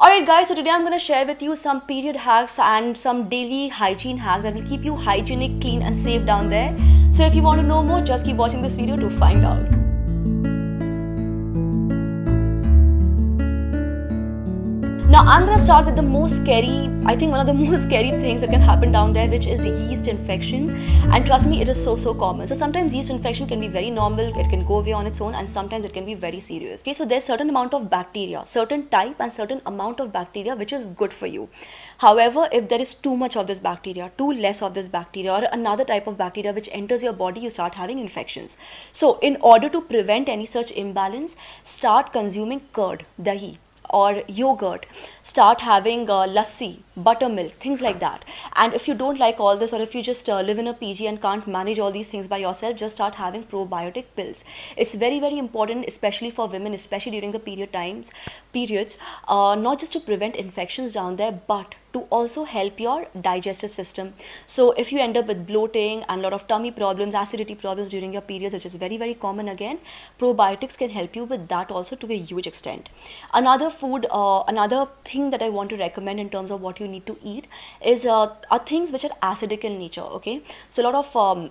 Alright guys, so today I'm going to share with you some period hacks and some daily hygiene hacks that will keep you hygienic, clean and safe down there. So if you want to know more, just keep watching this video to find out. Now I'm gonna start with the most scary, I think one of the most scary things that can happen down there, which is yeast infection. And trust me, it is so so common. So sometimes yeast infection can be very normal, it can go away on its own, and sometimes it can be very serious. Okay, so there's certain amount of bacteria, certain type and certain amount of bacteria which is good for you. However, if there is too much of this bacteria, too less of this bacteria, or another type of bacteria which enters your body, you start having infections. So in order to prevent any such imbalance, start consuming curd, dahi or yogurt start having uh, lassi buttermilk things like that. And if you don't like all this or if you just uh, live in a pg and can't manage all these things by yourself just start having probiotic pills. It's very very important especially for women especially during the period times periods uh, not just to prevent infections down there but to also help your digestive system. So if you end up with bloating and a lot of tummy problems, acidity problems during your periods, which is very, very common again, probiotics can help you with that also to a huge extent. Another food, uh, another thing that I want to recommend in terms of what you need to eat is uh, are things which are acidic in nature, okay? So a lot of um,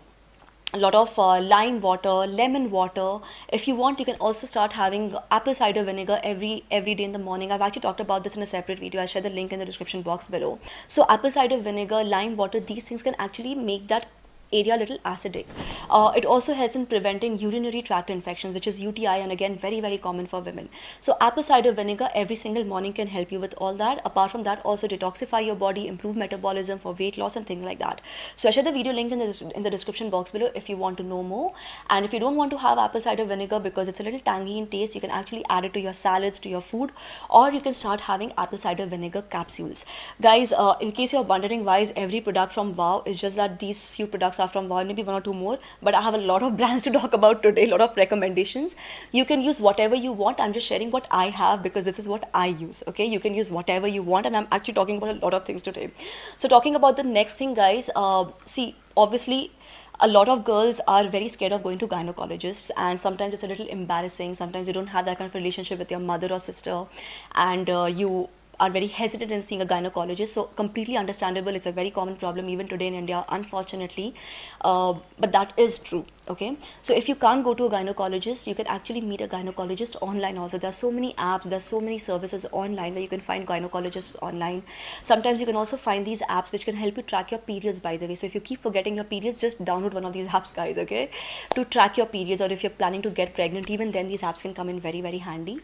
a lot of uh, lime water lemon water. If you want you can also start having apple cider vinegar every every day in the morning. I've actually talked about this in a separate video. I'll share the link in the description box below. So apple cider vinegar lime water these things can actually make that area a little acidic. Uh, it also helps in preventing urinary tract infections, which is UTI, and again, very, very common for women. So, apple cider vinegar every single morning can help you with all that. Apart from that, also detoxify your body, improve metabolism for weight loss, and things like that. So, I share the video link in the, in the description box below if you want to know more. And if you don't want to have apple cider vinegar because it's a little tangy in taste, you can actually add it to your salads, to your food, or you can start having apple cider vinegar capsules. Guys, uh, in case you're wondering why is every product from Wow, it's just that these few products from Wow, maybe one or two more, but I have a lot of brands to talk about today, a lot of recommendations. You can use whatever you want. I'm just sharing what I have because this is what I use. Okay, you can use whatever you want, and I'm actually talking about a lot of things today. So, talking about the next thing, guys, uh, see, obviously, a lot of girls are very scared of going to gynecologists and sometimes it's a little embarrassing sometimes you don't have that kind of relationship with your mother or sister and uh, you are very hesitant in seeing a gynecologist. So completely understandable. It's a very common problem even today in India, unfortunately. Uh, but that is true. Okay. So if you can't go to a gynecologist, you can actually meet a gynecologist online also. There are so many apps, There are so many services online where you can find gynecologists online. Sometimes you can also find these apps which can help you track your periods by the way. So if you keep forgetting your periods, just download one of these apps, guys, okay? To track your periods or if you're planning to get pregnant, even then these apps can come in very, very handy.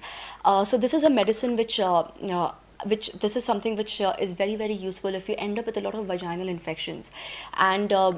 Uh, so this is a medicine which uh, uh which this is something which uh, is very very useful if you end up with a lot of vaginal infections. And uh,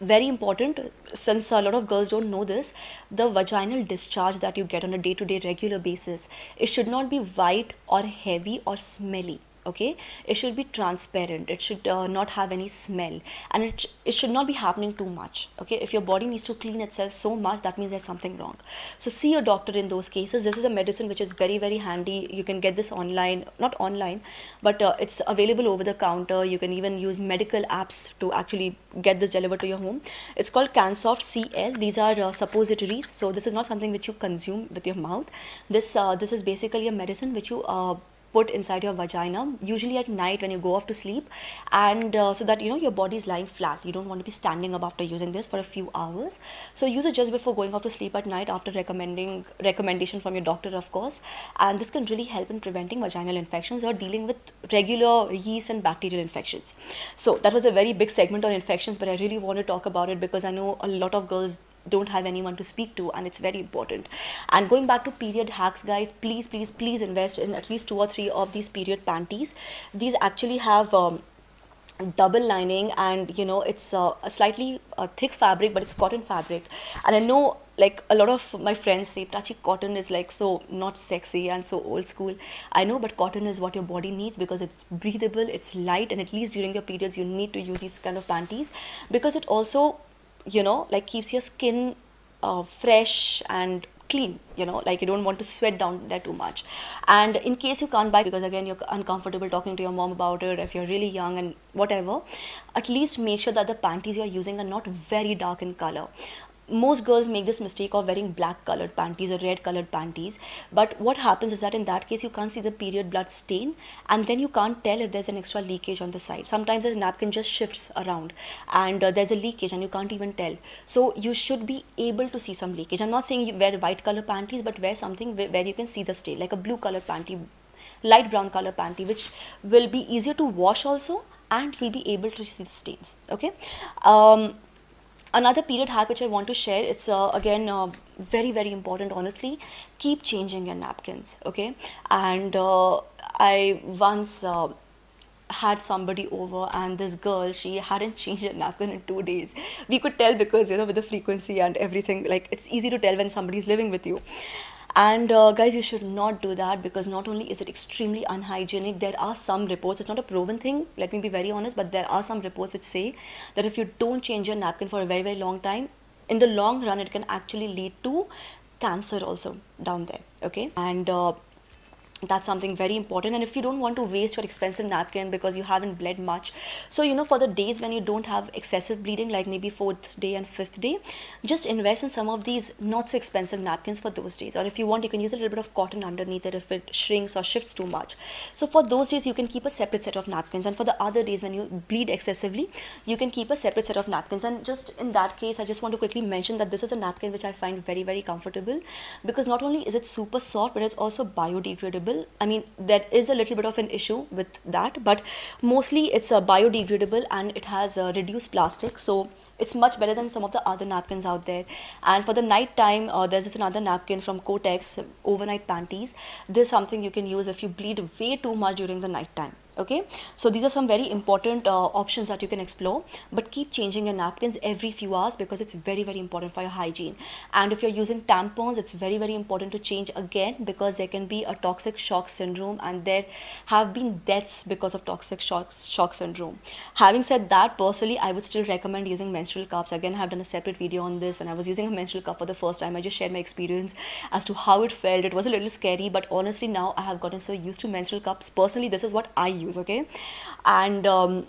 very important since a lot of girls don't know this the vaginal discharge that you get on a day to day regular basis it should not be white or heavy or smelly okay? It should be transparent. It should uh, not have any smell. And it, it should not be happening too much okay? If your body needs to clean itself so much that means there's something wrong. So see a doctor in those cases. This is a medicine which is very very handy. You can get this online not online but uh, it's available over the counter. You can even use medical apps to actually get this delivered to your home. It's called cansoft cl these are uh, suppositories. So this is not something which you consume with your mouth. This uh, this is basically a medicine which you uh, put inside your vagina usually at night when you go off to sleep and uh, so that you know your body is lying flat. You don't want to be standing up after using this for a few hours. So use it just before going off to sleep at night after recommending recommendation from your doctor of course. And this can really help in preventing vaginal infections or dealing with regular yeast and bacterial infections. So that was a very big segment on infections but i really want to talk about it because i know a lot of girls don't have anyone to speak to and it's very important. And going back to period hacks guys please please please invest in at least two or three of these period panties. These actually have um, double lining and you know it's uh, a slightly uh, thick fabric but it's cotton fabric. And i know like a lot of my friends say Prachi cotton is like so not sexy and so old school. I know but cotton is what your body needs because it's breathable it's light and at least during your periods you need to use these kind of panties because it also you know like keeps your skin uh, fresh and clean you know like you don't want to sweat down there too much. And in case you can't buy because again you're uncomfortable talking to your mom about it if you're really young and whatever at least make sure that the panties you're using are not very dark in color most girls make this mistake of wearing black colored panties or red colored panties but what happens is that in that case you can't see the period blood stain and then you can't tell if there's an extra leakage on the side. Sometimes the napkin just shifts around and uh, there's a leakage and you can't even tell. So you should be able to see some leakage. I'm not saying you wear white color panties but wear something where you can see the stain like a blue color panty light brown color panty which will be easier to wash also and you'll be able to see the stains okay? Um, another period hack which i want to share it's uh, again uh, very very important honestly. Keep changing your napkins okay? And uh, i once uh, had somebody over and this girl she hadn't changed her napkin in two days. We could tell because you know with the frequency and everything like it's easy to tell when somebody's living with you and uh, guys you should not do that because not only is it extremely unhygienic there are some reports it's not a proven thing let me be very honest but there are some reports which say that if you don't change your napkin for a very very long time in the long run it can actually lead to cancer also down there okay? And uh, that's something very important. And if you don't want to waste your expensive napkin because you haven't bled much so you know for the days when you don't have excessive bleeding like maybe fourth day and fifth day just invest in some of these not so expensive napkins for those days. Or if you want you can use a little bit of cotton underneath it if it shrinks or shifts too much. So for those days you can keep a separate set of napkins. And for the other days when you bleed excessively you can keep a separate set of napkins. And just in that case i just want to quickly mention that this is a napkin which i find very very comfortable because not only is it super soft but it's also biodegradable I mean, there is a little bit of an issue with that, but mostly it's a biodegradable and it has a reduced plastic. So it's much better than some of the other napkins out there. And for the night time, uh, there's this another napkin from Kotex, overnight panties. This is something you can use if you bleed way too much during the night time okay? So these are some very important uh, options that you can explore. But keep changing your napkins every few hours because it's very very important for your hygiene. And if you're using tampons it's very very important to change again because there can be a toxic shock syndrome and there have been deaths because of toxic shock, shock syndrome. Having said that personally i would still recommend using menstrual cups again i've done a separate video on this. When i was using a menstrual cup for the first time i just shared my experience as to how it felt. It was a little scary but honestly now i have gotten so used to menstrual cups personally this is what i use okay? And um,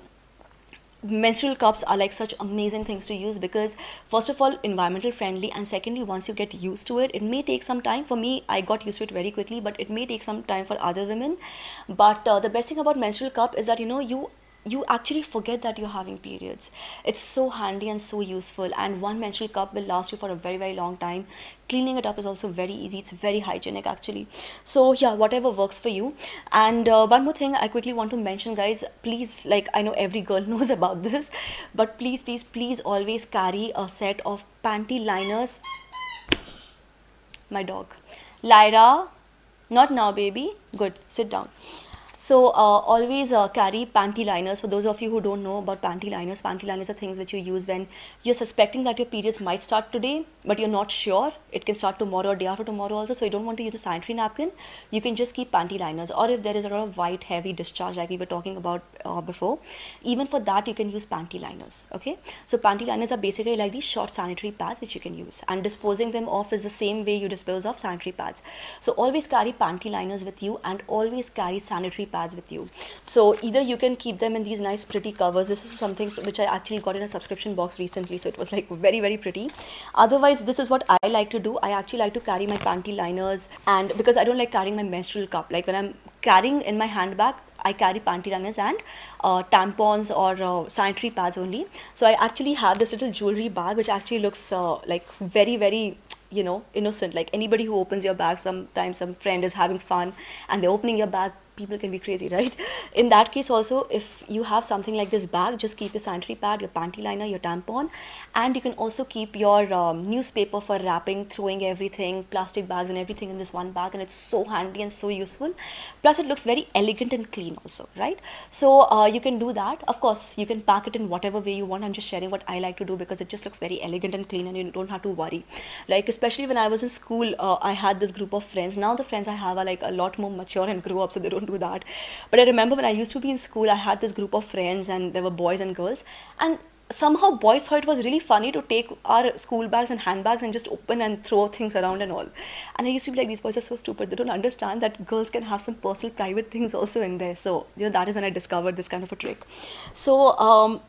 menstrual cups are like such amazing things to use because first of all environmental friendly and secondly once you get used to it it may take some time. For me i got used to it very quickly but it may take some time for other women. But uh, the best thing about menstrual cup is that you know you you actually forget that you're having periods. It's so handy and so useful, and one menstrual cup will last you for a very, very long time. Cleaning it up is also very easy, it's very hygienic actually. So, yeah, whatever works for you. And uh, one more thing I quickly want to mention, guys please, like, I know every girl knows about this, but please, please, please always carry a set of panty liners. My dog. Lyra, not now, baby. Good, sit down. So uh, always uh, carry panty liners. For those of you who don't know about panty liners, panty liners are things which you use when you're suspecting that your periods might start today, but you're not sure. It can start tomorrow or day after tomorrow also. So you don't want to use a sanitary napkin. You can just keep panty liners. Or if there is a lot of white heavy discharge like we were talking about uh, before, even for that you can use panty liners. Okay. So panty liners are basically like these short sanitary pads which you can use. And disposing them off is the same way you dispose of sanitary pads. So always carry panty liners with you and always carry sanitary pads with you. So either you can keep them in these nice pretty covers. This is something which i actually got in a subscription box recently so it was like very very pretty. Otherwise this is what i like to do. I actually like to carry my panty liners and because i don't like carrying my menstrual cup. Like when i'm carrying in my handbag I carry panty liners and uh, tampons or uh, sanitary pads only. So I actually have this little jewelry bag which actually looks uh, like very very you know innocent. Like anybody who opens your bag, sometimes some friend is having fun and they're opening your bag people can be crazy, right? In that case, also, if you have something like this bag, just keep your sanitary pad, your panty liner, your tampon, and you can also keep your um, newspaper for wrapping, throwing everything, plastic bags, and everything in this one bag, and it's so handy and so useful. Plus, it looks very elegant and clean, also, right? So, uh, you can do that. Of course, you can pack it in whatever way you want. I'm just sharing what I like to do because it just looks very elegant and clean, and you don't have to worry. Like, especially when I was in school, uh, I had this group of friends. Now, the friends I have are like a lot more mature and grow up, so they don't do that. But I remember when I used to be in school, I had this group of friends, and there were boys and girls, and somehow boys thought it was really funny to take our school bags and handbags and just open and throw things around and all. And I used to be like, these boys are so stupid. They don't understand that girls can have some personal, private things also in there. So, you know, that is when I discovered this kind of a trick. So, um,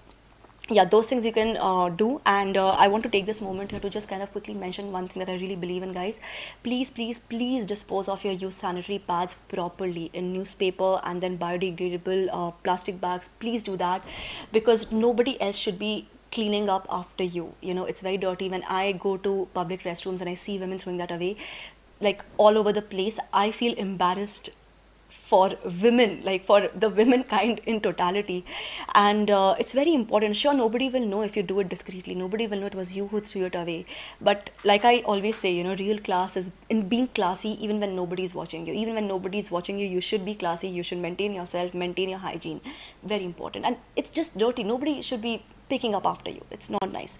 yeah those things you can uh, do. And uh, i want to take this moment here to just kind of quickly mention one thing that i really believe in guys. Please please please dispose of your used sanitary pads properly in newspaper and then biodegradable uh, plastic bags. Please do that because nobody else should be cleaning up after you. You know it's very dirty. When i go to public restrooms and i see women throwing that away like all over the place i feel embarrassed for women, like for the women kind in totality. And uh, it's very important. Sure, nobody will know if you do it discreetly. Nobody will know it was you who threw it away. But like I always say, you know, real class is in being classy even when nobody is watching you. Even when nobody is watching you, you should be classy. You should maintain yourself, maintain your hygiene. Very important. And it's just dirty. Nobody should be picking up after you. It's not nice.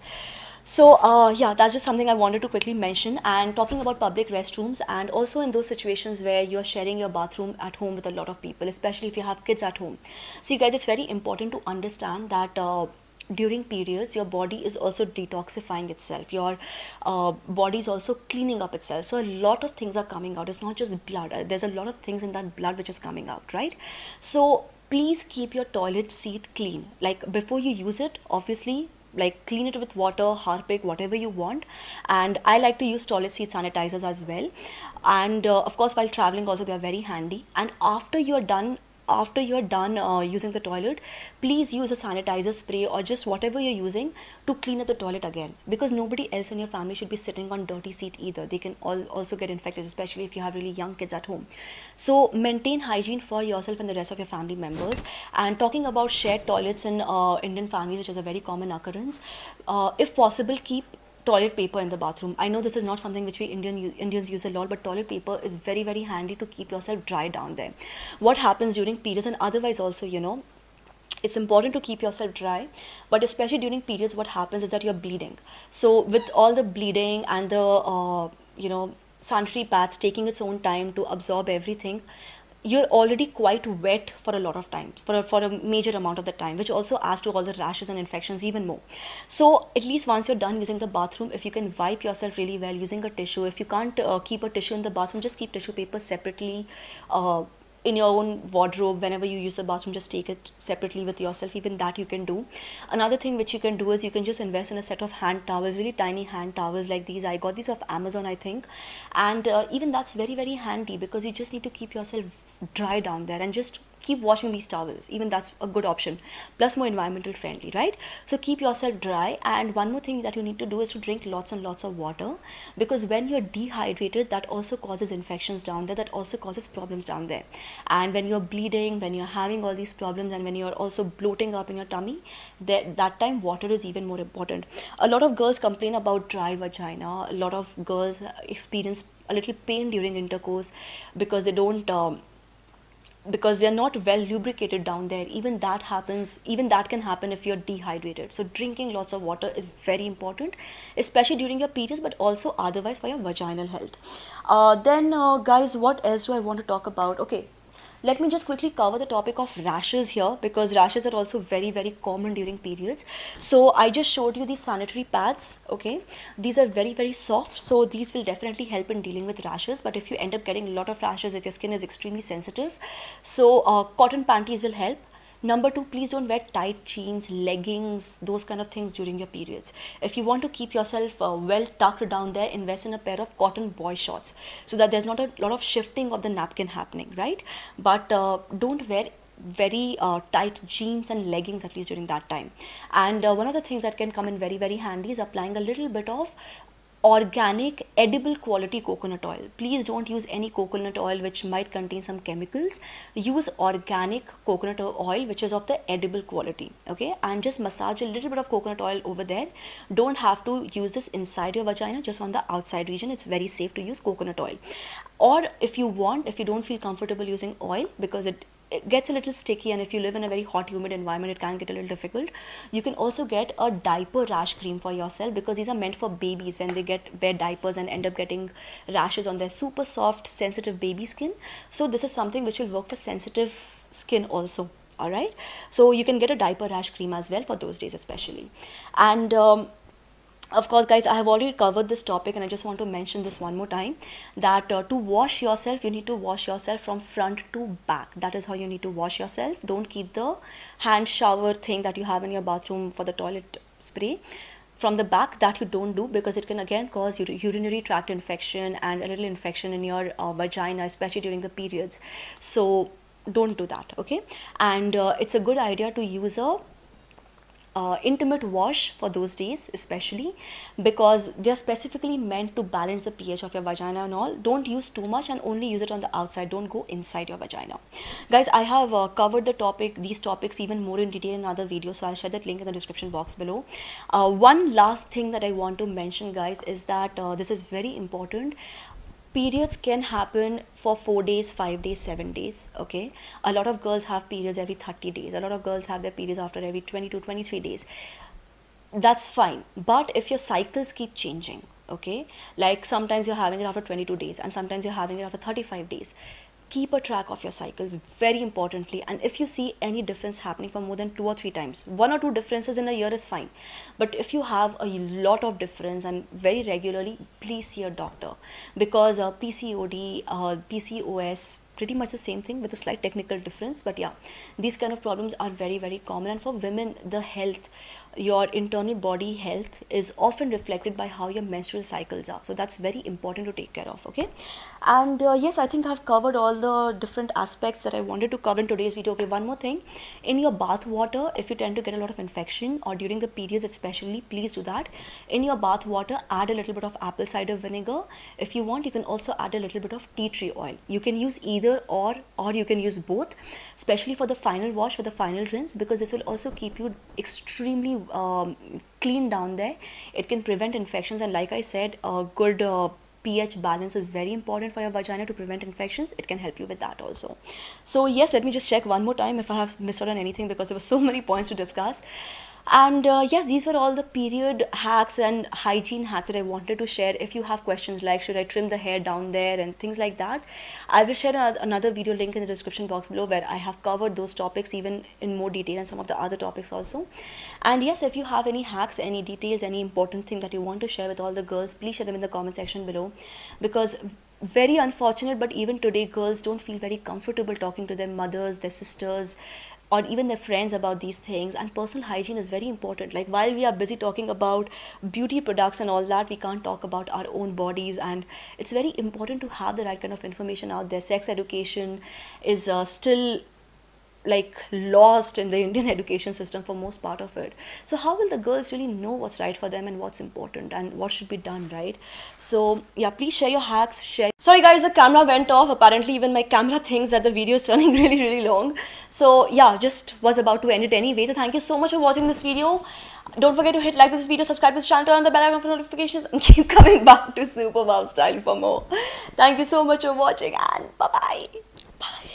So uh, yeah, that's just something I wanted to quickly mention. And talking about public restrooms, and also in those situations where you're sharing your bathroom at home with a lot of people, especially if you have kids at home. So you guys, it's very important to understand that. Uh, during periods your body is also detoxifying itself your uh, body is also cleaning up itself so a lot of things are coming out it's not just blood uh, there's a lot of things in that blood which is coming out right so please keep your toilet seat clean like before you use it obviously like clean it with water harpic whatever you want. And i like to use toilet seat sanitizers as well. And uh, of course while traveling also they are very handy. And after you're done after you're done uh, using the toilet please use a sanitizer spray or just whatever you're using to clean up the toilet again. Because nobody else in your family should be sitting on dirty seat either. They can all also get infected especially if you have really young kids at home. So maintain hygiene for yourself and the rest of your family members. And talking about shared toilets in uh, indian families which is a very common occurrence uh, if possible keep toilet paper in the bathroom. I know this is not something which we Indian Indians use a lot, but toilet paper is very very handy to keep yourself dry down there. What happens during periods and otherwise also, you know, it's important to keep yourself dry but especially during periods what happens is that you're bleeding so with all the bleeding and the uh, you know sanitary pads taking its own time to absorb everything you're already quite wet for a lot of times for a, for a major amount of the time which also adds to all the rashes and infections even more. So at least once you're done using the bathroom if you can wipe yourself really well using a tissue if you can't uh, keep a tissue in the bathroom just keep tissue paper separately uh, in your own wardrobe whenever you use the bathroom just take it separately with yourself. Even that you can do. Another thing which you can do is you can just invest in a set of hand towels really tiny hand towels like these. I got these off amazon i think. And uh, even that's very very handy because you just need to keep yourself dry down there and just keep washing these towels. Even that's a good option. Plus more environmental friendly right? So keep yourself dry. And one more thing that you need to do is to drink lots and lots of water. Because when you're dehydrated that also causes infections down there. That also causes problems down there. And when you're bleeding when you're having all these problems and when you're also bloating up in your tummy that, that time water is even more important. A lot of girls complain about dry vagina. A lot of girls experience a little pain during intercourse because they don't um, because they're not well lubricated down there. Even that happens even that can happen if you're dehydrated. So drinking lots of water is very important especially during your periods but also otherwise for your vaginal health. Uh, then uh, guys what else do i want to talk about? Okay let me just quickly cover the topic of rashes here because rashes are also very very common during periods. So i just showed you these sanitary pads okay? These are very very soft so these will definitely help in dealing with rashes. But if you end up getting a lot of rashes if your skin is extremely sensitive so uh, cotton panties will help Number two, please don't wear tight jeans, leggings, those kind of things during your periods. If you want to keep yourself uh, well tucked down there, invest in a pair of cotton boy shorts so that there's not a lot of shifting of the napkin happening, right? But uh, don't wear very uh, tight jeans and leggings at least during that time and uh, one of the things that can come in very very handy is applying a little bit of organic edible quality coconut oil. Please don't use any coconut oil which might contain some chemicals. Use organic coconut oil which is of the edible quality okay? And just massage a little bit of coconut oil over there. Don't have to use this inside your vagina just on the outside region. It's very safe to use coconut oil. Or if you want if you don't feel comfortable using oil because it it gets a little sticky and if you live in a very hot humid environment it can get a little difficult. You can also get a diaper rash cream for yourself because these are meant for babies when they get wear diapers and end up getting rashes on their super soft sensitive baby skin. So this is something which will work for sensitive skin also all right? So you can get a diaper rash cream as well for those days especially. And um, of course guys i have already covered this topic and i just want to mention this one more time that uh, to wash yourself you need to wash yourself from front to back. That is how you need to wash yourself. Don't keep the hand shower thing that you have in your bathroom for the toilet spray from the back. That you don't do because it can again cause urinary tract infection and a little infection in your uh, vagina especially during the periods. So don't do that okay? And uh, it's a good idea to use a uh, intimate wash for those days especially because they're specifically meant to balance the pH of your vagina and all. Don't use too much and only use it on the outside. Don't go inside your vagina. Guys I have uh, covered the topic these topics even more in detail in other videos so I'll share that link in the description box below. Uh, one last thing that I want to mention guys is that uh, this is very important periods can happen for 4 days 5 days 7 days okay? A lot of girls have periods every 30 days. A lot of girls have their periods after every 20 to 23 days. That's fine. But if your cycles keep changing okay? Like sometimes you're having it after 22 days and sometimes you're having it after 35 days keep a track of your cycles very importantly and if you see any difference happening for more than two or three times one or two differences in a year is fine. But if you have a lot of difference and very regularly please see a doctor. Because uh, pcod uh, pcos pretty much the same thing with a slight technical difference but yeah these kind of problems are very very common. And for women the health your internal body health is often reflected by how your menstrual cycles are. So that's very important to take care of okay? And uh, yes i think i've covered all the different aspects that i wanted to cover in today's video. Okay one more thing. In your bath water if you tend to get a lot of infection or during the periods especially please do that. In your bath water add a little bit of apple cider vinegar. If you want you can also add a little bit of tea tree oil. You can use either or or you can use both especially for the final wash for the final rinse because this will also keep you extremely um, clean down there it can prevent infections and like i said a good uh, pH balance is very important for your vagina to prevent infections. It can help you with that also. So yes, let me just check one more time if I have missed out on anything because there were so many points to discuss and uh, yes these were all the period hacks and hygiene hacks that i wanted to share. If you have questions like should i trim the hair down there? and things like that i will share another video link in the description box below where i have covered those topics even in more detail and some of the other topics also. And yes if you have any hacks any details any important thing that you want to share with all the girls please share them in the comment section below. Because very unfortunate but even today girls don't feel very comfortable talking to their mothers their sisters or even their friends about these things and personal hygiene is very important. Like while we are busy talking about beauty products and all that we can't talk about our own bodies and it's very important to have the right kind of information out there. Sex education is uh, still like lost in the Indian education system for most part of it. So how will the girls really know what's right for them and what's important and what should be done, right? So yeah, please share your hacks, share. Sorry guys, the camera went off. Apparently even my camera thinks that the video is turning really, really long. So yeah, just was about to end it anyway. So thank you so much for watching this video. Don't forget to hit like this video, subscribe to this channel, turn on the bell icon for notifications and keep coming back to Super Wow Style for more. Thank you so much for watching and. Bye. -bye. bye.